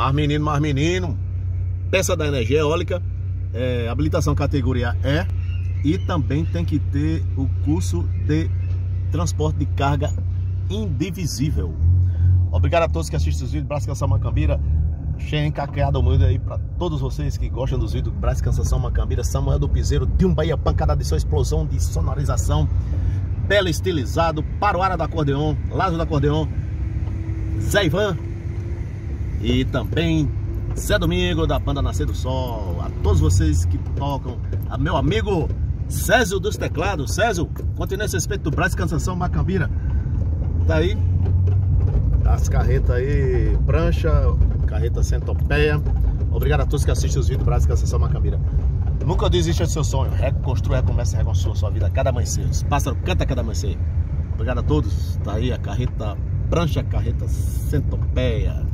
Mas menino, mas menino, peça da energia eólica, é, habilitação categoria E. E também tem que ter o curso de transporte de carga indivisível. Obrigado a todos que assistem os vídeos, Braço Canção Macambira, cheio encaqueado muito aí para todos vocês que gostam dos vídeos Braço Canção Macambira, Samuel do Piseiro, de um Bahia pancada de sua explosão de sonorização, belo estilizado, Paruara do acordeon, Lázaro do acordeon, Zé Ivan e também Zé Domingo da banda Nascer do Sol, a todos vocês que tocam, a meu amigo Césio dos Teclados, Césio, continue esse respeito do Braço Canção Macambira, tá aí as carretas aí, prancha, carreta centopeia. Obrigado a todos que assistem os vídeos do Brasil Canção Macambira. Nunca desista do seu sonho. Reconstrua, recomeça, reconstrua a sua vida a cada amanhecer. Os pássaros canta a cada amanhecer. Obrigado a todos. Tá aí a carreta prancha, carreta centopeia.